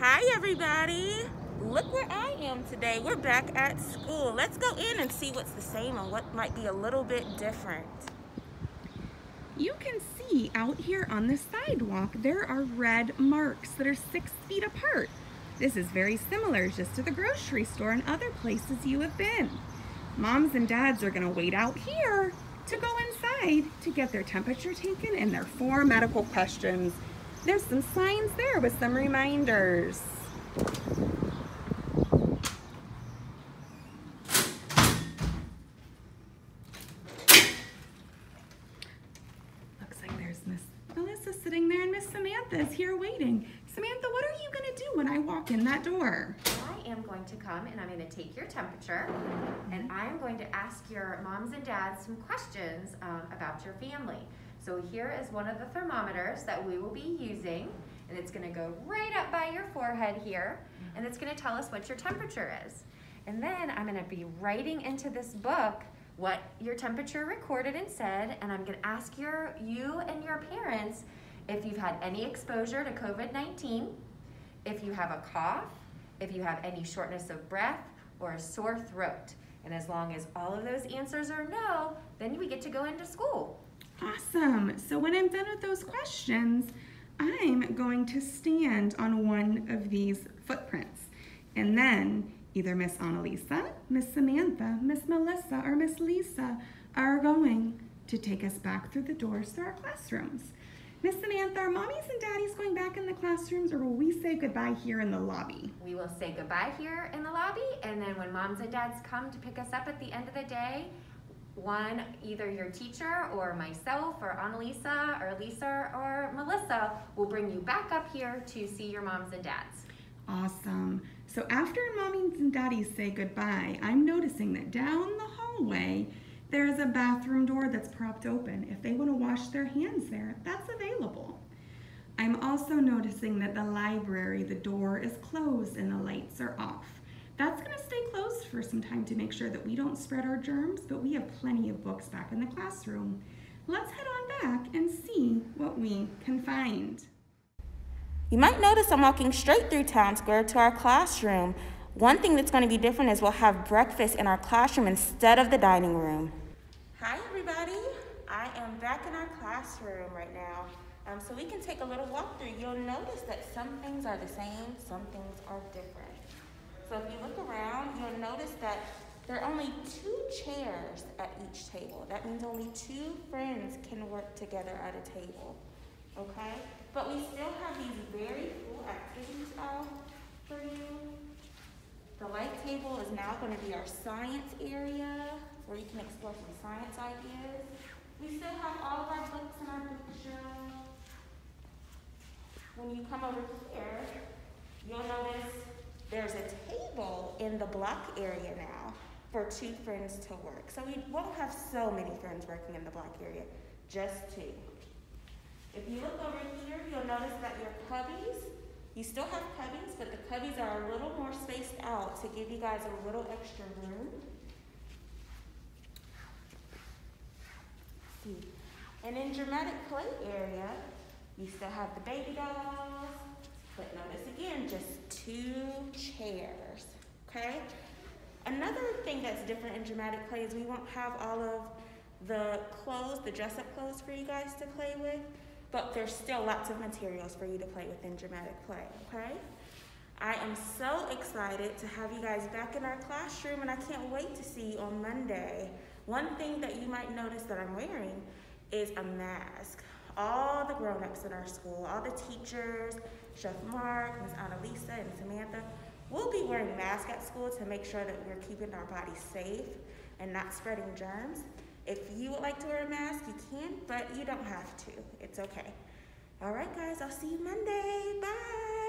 Hi everybody. Look where I am today. We're back at school. Let's go in and see what's the same and what might be a little bit different. You can see out here on the sidewalk, there are red marks that are six feet apart. This is very similar just to the grocery store and other places you have been. Moms and dads are gonna wait out here to go inside to get their temperature taken and their four medical questions. There's some signs there with some reminders. Looks like there's Miss Melissa sitting there and Miss Samantha is here waiting. Samantha, what are you gonna do when I walk in that door? I am going to come and I'm going to take your temperature and I'm going to ask your moms and dads some questions um, about your family. So here is one of the thermometers that we will be using and it's going to go right up by your forehead here and it's going to tell us what your temperature is. And then I'm going to be writing into this book what your temperature recorded and said and I'm going to ask your you and your parents if you've had any exposure to COVID-19, if you have a cough, if you have any shortness of breath or a sore throat. And as long as all of those answers are no, then we get to go into school. Awesome. So when I'm done with those questions, I'm going to stand on one of these footprints. And then either Miss Annalisa, Miss Samantha, Miss Melissa, or Miss Lisa are going to take us back through the doors to our classrooms. Miss Samantha, are mommies and daddies going back in the classrooms or will we say goodbye here in the lobby? We will say goodbye here in the lobby and then when moms and dads come to pick us up at the end of the day, one, either your teacher or myself or Annalisa or Lisa or Melissa will bring you back up here to see your moms and dads. Awesome. So after mommies and daddies say goodbye, I'm noticing that down the hallway, there's a bathroom door that's propped open. If they want to wash their hands there, that's available. I'm also noticing that the library, the door is closed and the lights are off. That's going to stay closed for some time to make sure that we don't spread our germs, but we have plenty of books back in the classroom. Let's head on back and see what we can find. You might notice I'm walking straight through Town Square to our classroom. One thing that's going to be different is we'll have breakfast in our classroom instead of the dining room. Hi everybody, I am back in our classroom right now. Um, so we can take a little walk through. You'll notice that some things are the same, some things are different. So if you look around, you'll notice that there are only two chairs at each table. That means only two friends can work together at a table, okay? But we still have these very cool activities out for you. The light table is now going to be our science area where you can explore some science ideas. We still have all of our books in our bookshelf. When you come over here, you'll notice there's a table in the block area now for two friends to work. So we won't have so many friends working in the block area, just two. If you look over here, you'll notice that your cubbies, you still have cubbies, but the cubbies are a little more spaced out to give you guys a little extra room. And in dramatic play area, you still have the baby dolls, again, just two chairs, okay? Another thing that's different in dramatic play is we won't have all of the clothes, the dress-up clothes for you guys to play with, but there's still lots of materials for you to play with in dramatic play, okay? I am so excited to have you guys back in our classroom and I can't wait to see you on Monday. One thing that you might notice that I'm wearing is a mask. All the grown-ups in our school, all the teachers, Chef Mark, Ms. Annalisa, and Samantha, we'll be wearing masks at school to make sure that we're keeping our bodies safe and not spreading germs. If you would like to wear a mask, you can, but you don't have to. It's okay. All right, guys, I'll see you Monday. Bye.